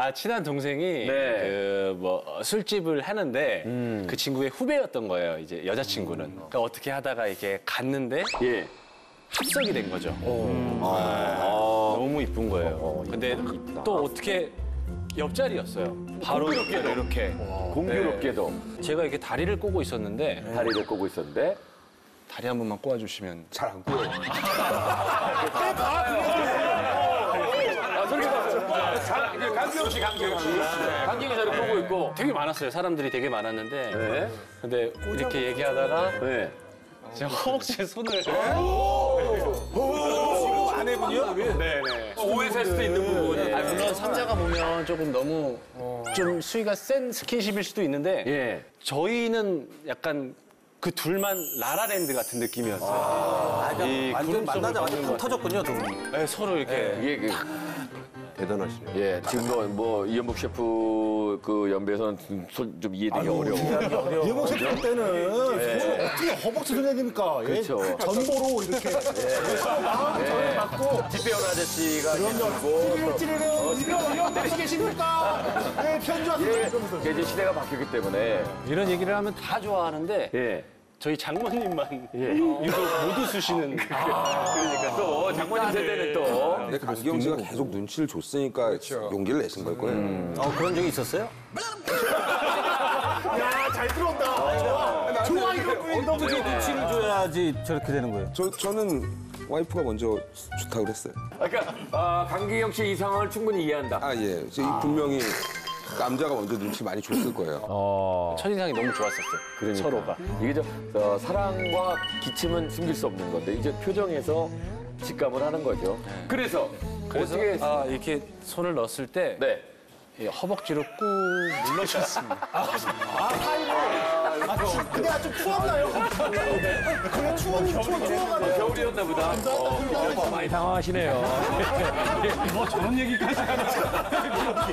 아 친한 동생이 네. 그뭐 술집을 하는데 음. 그 친구의 후배였던 거예요. 이제 여자친구는. 그러니까 어떻게 하다가 이렇게 갔는데 예. 합석이 된 거죠. 네. 너무 이쁜 거예요. 근데 또 어떻게 옆자리였어요. 바로 이렇게 이렇게. 공교롭게도 제가 이렇게 다리를 꼬고 있었는데 다리를 꼬고 있었는데 다리 한 번만 꼬아주시면 잘안 보여. 아. 강기영 씨, 강기영 씨. 강기영이 저를 꼬고 있고. 되게 많았어요. 사람들이 되게 많았는데 네. 근데 이렇게 얘기하다가 네. 제가 허벅지에 손을 아내분이요? 네네. 오해할 수도 있는 부분이. 아, 물론 삼자가 보면 조금 너무 좀 수위가 센 스킨십일 수도 있는데 예. 저희는 약간 그 둘만 라라랜드 같은 느낌이었어요. 이 완전 만나자마자. 터졌군요, 두 분이. 네, 서로 이렇게 이게 그, 대단하시네요. 예, 지금 뭐, 뭐 이현복 셰프 그 연배에서는 좀, 손- 좀 이해되기 어려워. 이모 셰프 때는 손을 어떻게 허벅지 손해입니까? 예? 그렇죠. 전보로 이렇게 마음 전을 받고 집배원 아저씨가 계시고 찌르는 이거 이거 다시 계십니까? 네 편지 왔습니다. 이러면서. 이제 시대가 바뀌었기 때문에 이런 얘기를 하면 다 좋아하는데 예. 저희 장모님만 유독 못 웃으시는 그러니까 또 장모님 세대는 또 근데 강기영 씨가 계속 눈치를 줬으니까 용기를 내신 걸 거예요. 어, 그런 적이 있었어요? 야 잘 들어온다. 좋아 좋아 이런 분위기 너무 좋아. 눈치를 줘야지 저렇게 되는 거예요. 저, 저는 와이프가 먼저 좋다고 그랬어요. 그러니까 아, 강기영 씨 이 상황을 충분히 이해한다. 아, 예. 저 분명히 남자가 먼저 눈치 많이 줬을 거예요. 첫인상이 너무 좋았었어요. 서로가. 이게 저 어, 사랑과 기침은 숨길 수 없는 건데 이제 표정에서 직감을 하는 거죠. 그래서, 그래서 어떻게 아, 이렇게 손을 넣었을 때 네. 이 허벅지로 꾹 눌러주셨습니다. 근데 아좀 추웠나요? 그냥 추워 추워 추워가지고. 겨울이었나 보다. 어, 많이 당황하시네요. 뭐 저런 얘기까지 하는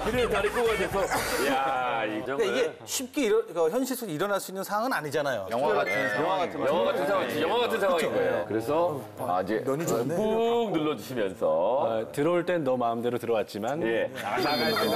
그래 다리 꼬가 돼서. 야, 이 정도. 근데 이게 쉽게 일어, 그 현실 속에 일어날 수 있는 상황은 아니잖아요. 영화 같은 상황 같은 영화 같은 상황 영화 같은 상황인 거예요. 그래서 아, 이제 꾹 눌러 주시면서. 아, 들어올 땐 너 마음대로 들어왔지만 예. 나갈 때는